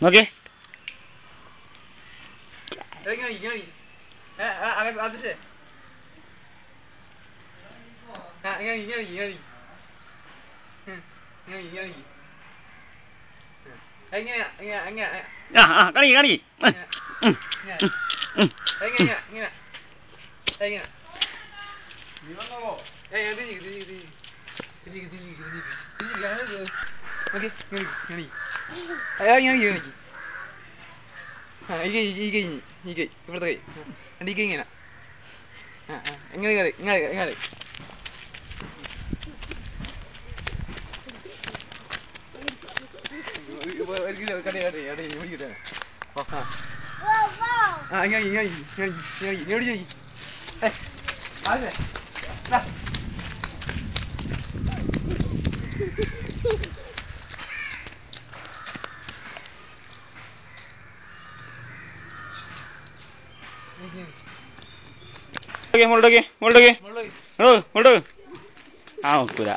Oke. Okay. Lagi lagi Eh, agak atas deh. Nah, ini ini ini ini. Hmm, ini ini ini. Anh nghe anh nghe anh nghe. À à, cái gì cái gì? Anh nghe. Anh nghe, ừ, anh nghe. Anh nghe. Đi vào ngồi. Ê, đi đi đi đi. ഇവിടുത്തെ കൈ. രണ്ട് ഈ കൈ ഇങ്ങനെ. ഇങ്ങനെ കളി ഇങ്ങനെ ഇങ്ങനെ ഇങ്ങനെ ഇങ്ങനെ ഇങ്ങനെ ഇങ്ങനെ ഇങ്ങനെ മുകളിലേക്ക് മുകളിലേക്ക് മുകളിലേക്ക് മോളോട് ആ ഒക്കൂല